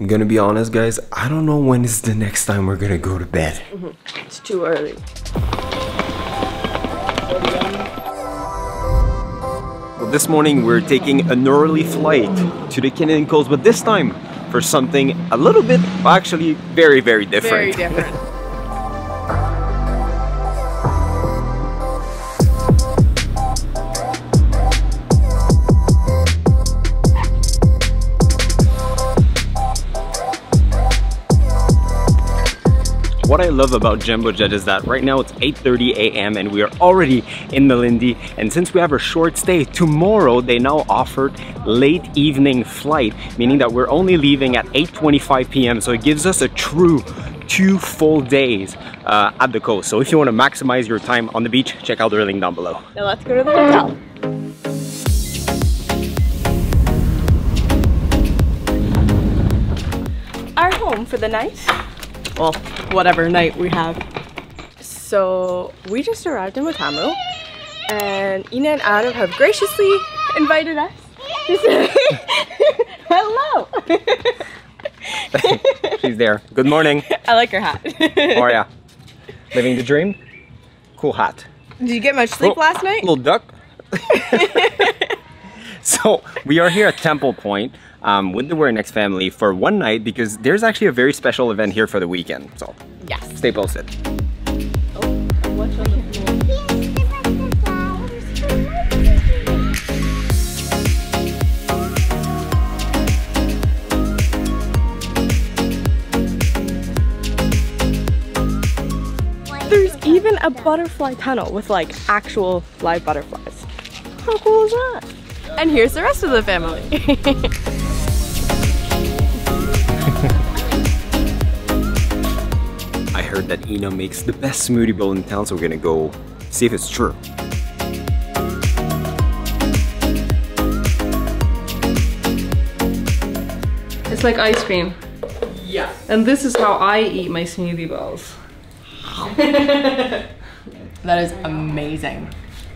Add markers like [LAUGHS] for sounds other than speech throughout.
I'm gonna be honest, guys. I don't know when is the next time we're gonna go to bed. Mm-hmm. It's too early. Well, this morning we're taking an early flight to the Kenyan coast, but this time for something a little bit, actually, very, very different. Very different. What I love about Jambojet is that right now it's 8.30 a.m. and we are already in Malindi. And since we have a short stay, tomorrow they now offered late evening flight, meaning that we're only leaving at 8.25 p.m. So it gives us a true two full days uh, at the coast. So if you want to maximize your time on the beach, check out the link down below. Now let's go to the hotel. Our home for the night. Well, whatever night we have. So we just arrived in Watamu and Ina and Adam have graciously invited us. to say [LAUGHS] Hello! [LAUGHS] She's there. Good morning. I like her hat. How are ya? Living the dream? Cool hat. Did you get much sleep Oh, last night? Little duck. [LAUGHS] [LAUGHS] so we are here at Temple Point um, with the Where Next family for one night because there's actually a very special event here for the weekend. So Yes. stay posted. There's even a butterfly tunnel with like actual live butterflies. How cool is that? And here's the rest of the family. [LAUGHS] I heard that Ina makes the best smoothie bowl in town, so we're gonna go see if it's true. It's like ice cream. yeah. And this is how I eat my smoothie bowls. [LAUGHS] That is amazing.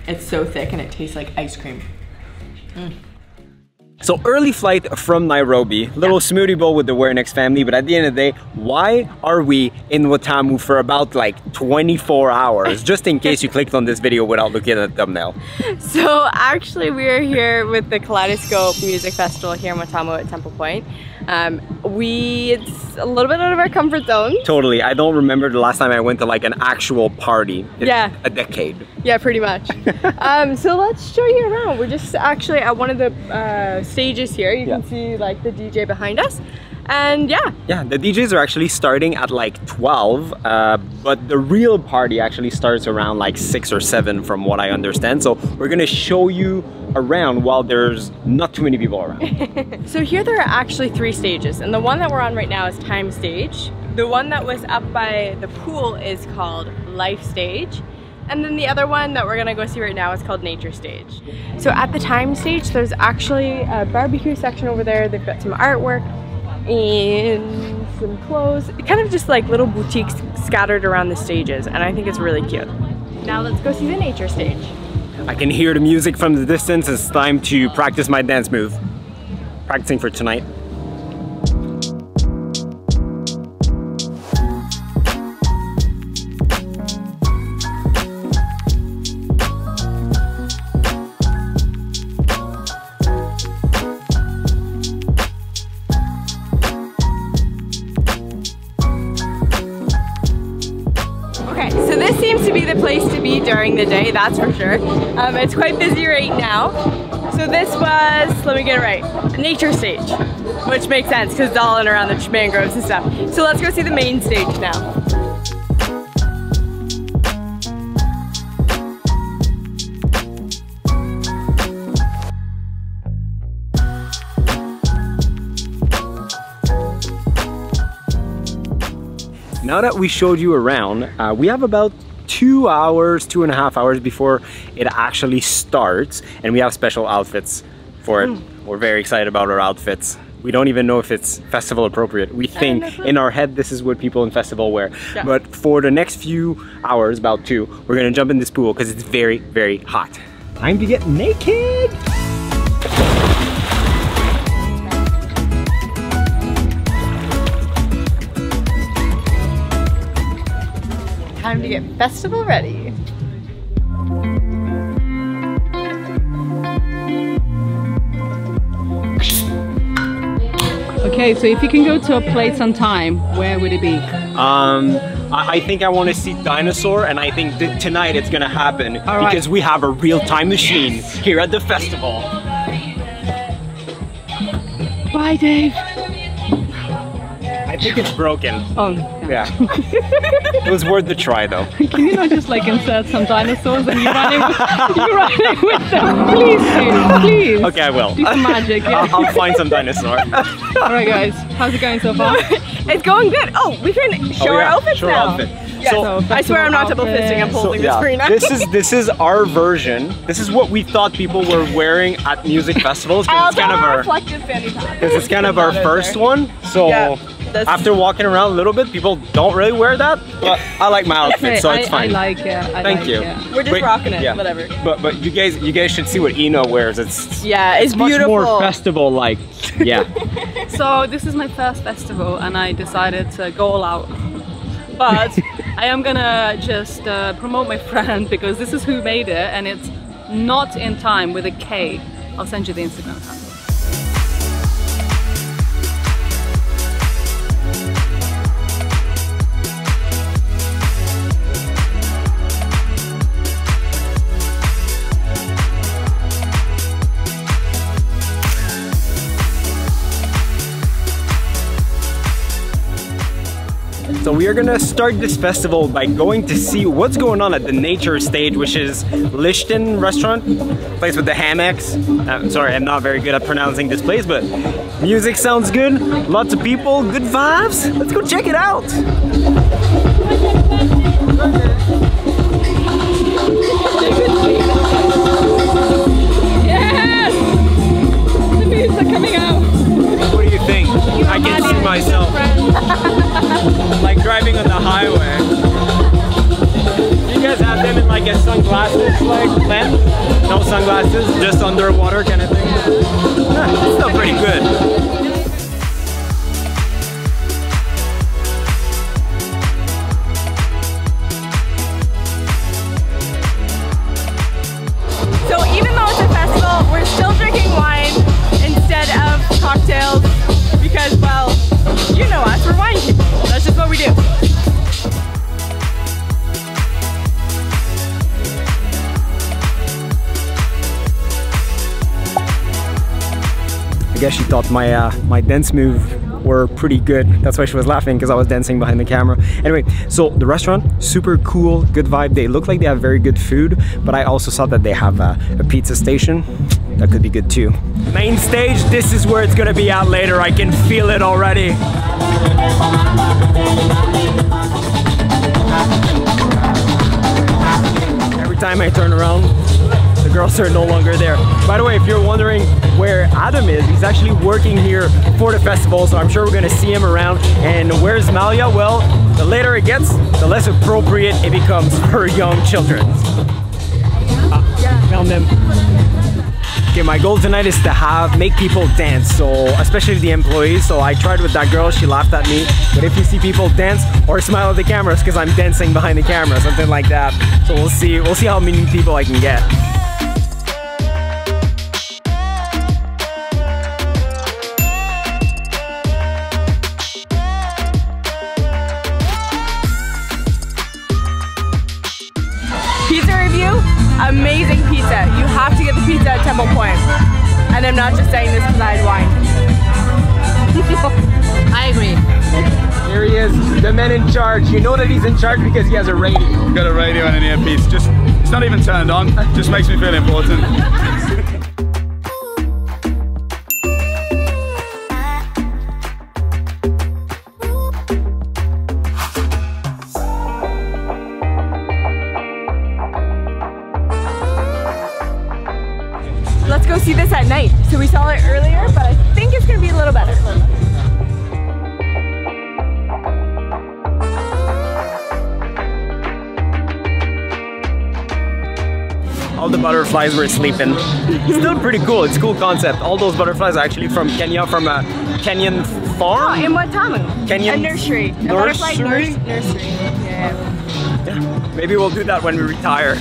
It's so thick and it tastes like ice cream. Mm. So early flight from Nairobi, little smoothie bowl with the Where Next family, but at the end of the day, why are we in Watamu for about like 24 hours? Just in case you clicked on this video without looking at the thumbnail. [LAUGHS] So actually we are here with the Kaleidoscope Music Festival here in Watamu at Temple Point. Um, we, it's a little bit out of our comfort zone. Totally, I don't remember the last time I went to like an actual party. It's Yeah. A decade. Yeah, pretty much. [LAUGHS] um, so let's show you around. We're just actually at one of the uh, stages here. You can see like the DJ behind us. And yeah, Yeah, the DJs are actually starting at like 12, uh, but the real party actually starts around like 6 or 7 from what I understand. So we're gonna show you around while there's not too many people around. [LAUGHS] So here there are actually three stages, and the one that we're on right now is Time Stage. The one that was up by the pool is called Life Stage. And then the other one that we're gonna go see right now is called Nature Stage. So at the Time Stage, there's actually a barbecue section over there. They've got some artwork and some clothes, kind of just like little boutiques scattered around the stages. And I think it's really cute. Now let's go see the Nature Stage. I can hear the music from the distance. It's time to practice my dance move. Practicing for tonight. During the day, that's for sure. Um, it's quite busy right now. So this was, let me get it right, nature stage, which makes sense because it's all in around the mangroves and stuff. So let's go see the main stage now. Now that we showed you around, uh, we have about two hours, two and a half hours before it actually starts, and we have special outfits for it. Hmm. We're very excited about our outfits. We don't even know if it's festival appropriate. We think in our head this is what people in festival wear. Yeah. But for the next few hours, about two, we're gonna jump in this pool because it's very, very hot. Time to get naked! To get festival ready. Okay, so if you can go to a place on time, where would it be? Um, I, I think I want to see dinosaur, and I think that tonight it's gonna happen All right. because we have a real time machine here at the festival. Bye, Dave. I think it's broken. Oh, Yeah. it was worth the try though. [LAUGHS] Can you not just like insert some dinosaurs and you running with, [LAUGHS] you running with them? Please, Dave, please. Okay, I will. Do some magic. Yeah. I'll, I'll find some dinosaur. [LAUGHS] All right, guys. How's it going so far? It's going good. Oh, we can oh, show Oh, our yeah, outfits show now. outfit. Yes. So- I swear I'm not double fisting. I'm holding So, this for you now. This is this is our version. This is what we thought people were wearing at music festivals I because it's kind of have our reflective fanny pack. because it's kind of our first there. one. So Yeah, that's- after walking around a little bit, people don't really wear that. But I like my [LAUGHS] outfit, so I, it's fine. I fine. like it. I Thank like you. It. We're just Wait, rocking it. yeah. Whatever. But but you guys you guys should see what Eno wears. It's Yeah, it's much beautiful. more festival like. Yeah. [LAUGHS] So this is my first festival, and I decided to go all out. But [LAUGHS] I am gonna just uh, promote my friend because this is who made it, and it's not in time with a K. I'll send you the Instagram handle. So we are gonna start this festival by going to see what's going on at the nature stage, which is Lichten restaurant, place with the hammocks. I'm sorry, I'm not very good at pronouncing this place, but music sounds good. Lots of people, good vibes. Let's go check it out. Yes! The bees are coming out. What do you think? I can see myself [LAUGHS] like driving on the highway. You guys have them in like a sunglasses like lens? No sunglasses, just underwater kind of thing. Huh, still pretty good. Guess she thought my uh, my dance move were pretty good. That's why she was laughing because I was dancing behind the camera. Anyway, so the restaurant, super cool, good vibe. They look like they have very good food, but I also saw that they have a, a pizza station. That could be good too. Main stage, this is where it's gonna be out later. I can feel it already. Every time I turn around, the girls are no longer there. By the way, if you're wondering where Adam is, he's actually working here for the festival, so I'm sure we're gonna see him around. And where's Malia? Well, the later it gets, the less appropriate it becomes [LAUGHS] for young children. Ah, found them. Okay, my goal tonight is to have make people dance. So especially the employees. So I tried with that girl, she laughed at me. But if you see people dance or smile at the cameras, because I'm dancing behind the camera, something like that. So we'll see. We'll see how many people I can get. I'm not just saying this because I had wine. [LAUGHS] I agree. Here he is, the man in charge. You know that he's in charge because he has a radio. got a radio and an earpiece. Just it's not even turned on. Just makes me feel important. [LAUGHS] saw it earlier, but I think it's gonna be a little better. All the butterflies were sleeping. It's still pretty cool. It's a cool concept. All those butterflies are actually from Kenya, from a Kenyan farm. Oh, In what town? Kenyan A nursery. A butterfly nursery? nurse- nursery. Yeah. Maybe we'll do that when we retire.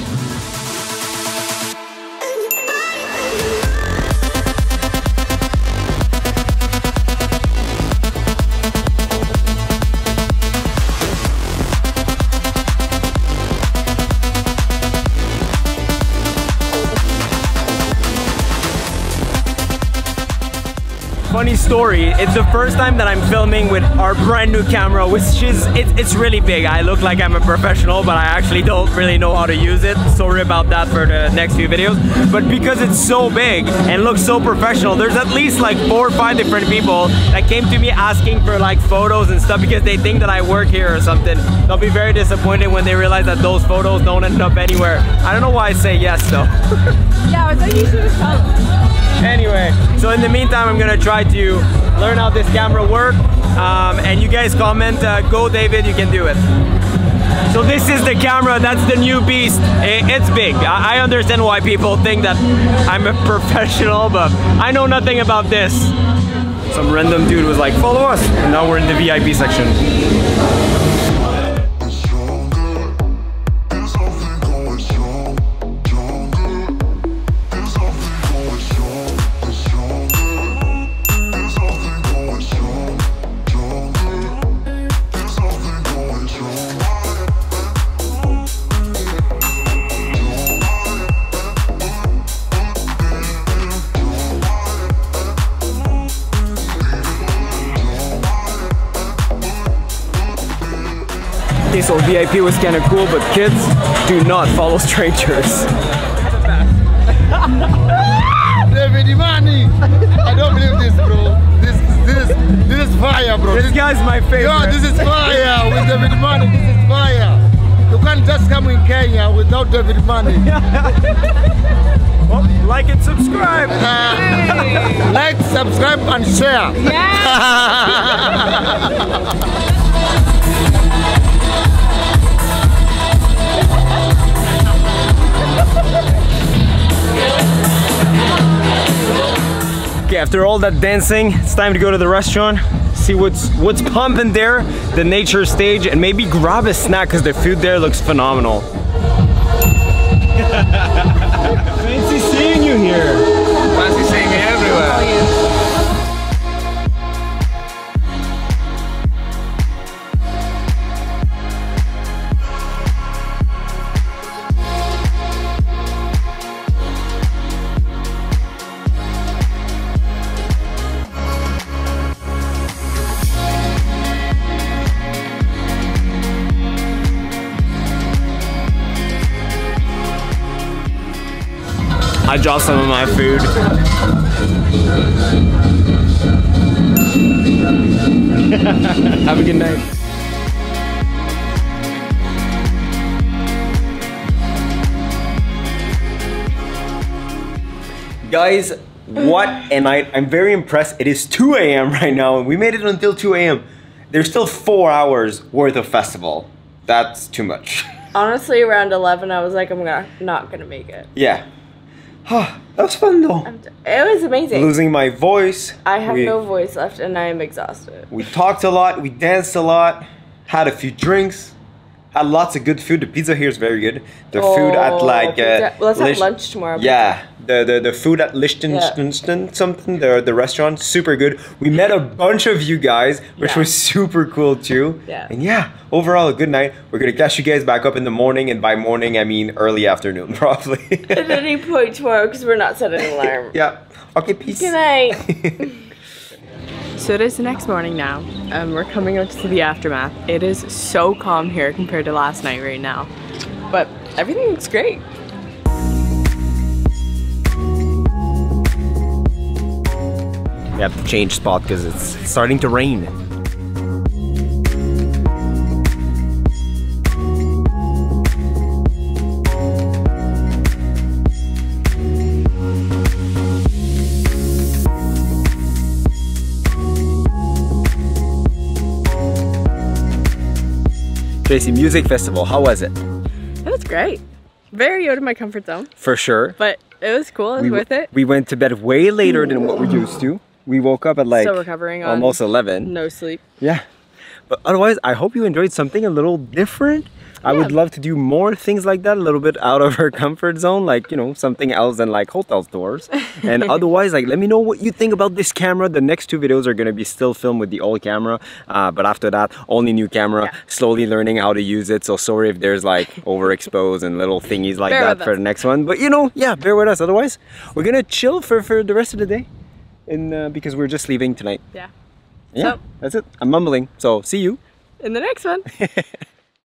Story. It's the first time that I'm filming with our brand new camera, which is, it, it's really big. I look like I'm a professional, but I actually don't really know how to use it. Sorry about that for the next few videos. But because it's so big and looks so professional, there's at least like four or five different people that came to me asking for like photos and stuff because they think that I work here or something. They'll be very disappointed when they realize that those photos don't end up anywhere. I don't know why I say yes though. [LAUGHS] yeah, I thought you should tell. Anyway, so in the meantime, I'm gonna try to learn how this camera works. Um, and you guys comment, uh, go David, you can do it. So this is the camera, that's the new beast. It's big. I understand why people think that I'm a [LAUGHS] professional, but I know nothing about this. Some random dude was like, follow us. And now we're in the VIP section. Okay, so VIP was kind of cool, but kids do not follow strangers. Dave Mani! I don't believe this, bro. This, this, this is fire, bro. This, this guy's my favorite. Yo, this is fire with Dave Mani. This is fire. You can't just come in Kenya without Dave Mani. well, like and subscribe. [LAUGHS] like, subscribe, and share. Yeah. [LAUGHS] Okay, after all that dancing, it's time to go to the restaurant, see what's what's pumping there, the nature stage, and maybe grab a snack because the food there looks phenomenal. I dropped some of my food. [LAUGHS] Have a good night. Guys, what a night. I'm very impressed. It is 2 a.m. right now and we made it until 2 a.m. There's still four hours worth of festival. That's too much. [LAUGHS] Honestly, around 11, I was like, I'm gonna, not gonna make it. Yeah, that was fun though. It was amazing. Losing my voice. I have we, no voice left and I am exhausted. We talked a lot, we danced a lot, had a few drinks, had lots of good food. The pizza here is very good. The oh, food at oh, like uh, let's have lunch tomorrow. Yeah, the, the the food at Liechtenstein yeah. something the the restaurant super good. We met a bunch of you guys, which yeah. was super cool too. Yeah. And yeah, overall a good night. We're gonna catch you guys back up in the morning, and by morning I mean early afternoon [LAUGHS] probably. at any point tomorrow because we're not setting an alarm. [LAUGHS] yeah. Okay. Peace. Good night. [LAUGHS] So it is the next morning now, and we're coming out to the aftermath. It is so calm here compared to last night right now, but everything looks great. We have to change spot because it's starting to rain. Tracy Music Festival, how was it? It was great. Very out of my comfort zone. For sure. But it was cool, it was we, worth it. We went to bed way later than what we're used to. We woke up at like Still recovering almost 11. No sleep. Yeah. But otherwise, I hope you enjoyed something a little different. Yeah. I would love to do more things like that, a little bit out of our [LAUGHS] comfort zone, like, you know, something else than like hotel tours. And [LAUGHS] otherwise, like, let me know what you think about this camera. The next two videos are going to be still filmed with the old camera. Uh, but after that, only new camera, Yeah. slowly learning how to use it. So sorry if there's like [LAUGHS] overexposed and little thingies like Bear that for us. the next one. But you know, yeah, bear with us. Otherwise, we're going to chill for, for the rest of the day. And uh, because we're just leaving tonight. Yeah. Yeah, So- that's it. I'm mumbling. So see you. In the next one. [LAUGHS]